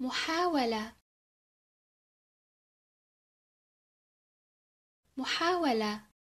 محاولة. محاولة.